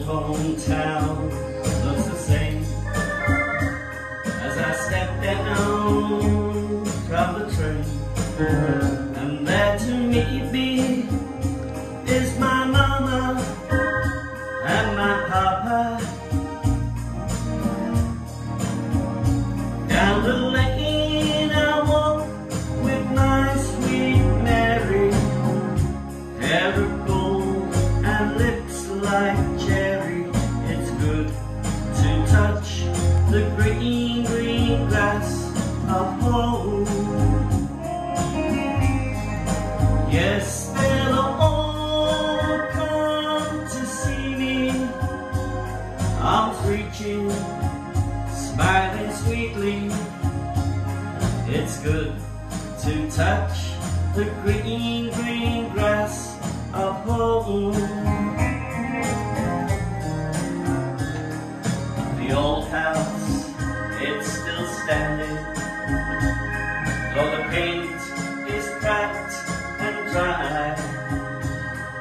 town looks the same as I step down from the train. And there to meet me is my mama and my papa. Down the lane I walk with my sweet Mary, hair of gold and lips like home. Yes, they'll all come to see me. Arms reaching, smiling sweetly. It's good to touch the green, green grass of home. The old house, it's still standing, though the paint is cracked and dry.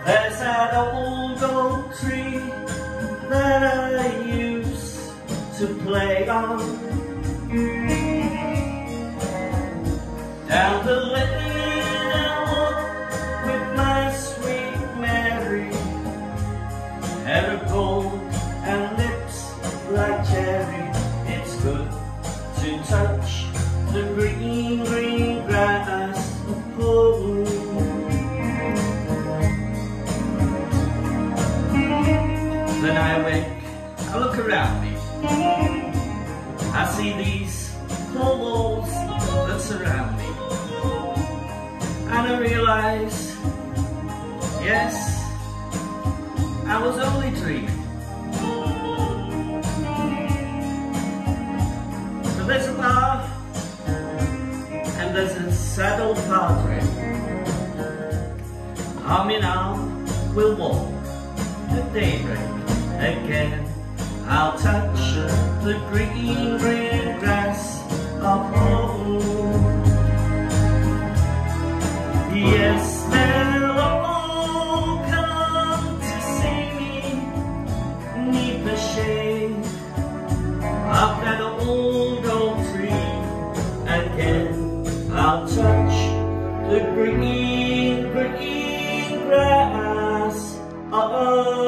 There's that old oak tree that I used to play on. Down the lane I walk with my sweet Mary, hair gold and lips like cherry. It's good to touch Then I look around me. I see these four walls that surround me. And I realize, yes, I was only dreaming. So there's a bar, and there's a sad old padre. Arm in arm, we'll walk at daybreak again. I'll touch the green green grass of home. Yes, they'll all come to see me. Neath the shade of that old oak tree. Again I'll touch the green green grass of home.